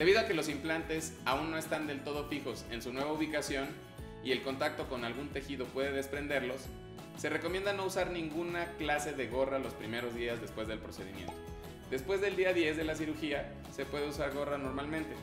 Debido a que los implantes aún no están del todo fijos en su nueva ubicación y el contacto con algún tejido puede desprenderlos, se recomienda no usar ninguna clase de gorra los primeros días después del procedimiento. Después del día 10 de la cirugía se puede usar gorra normalmente,